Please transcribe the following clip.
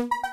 you.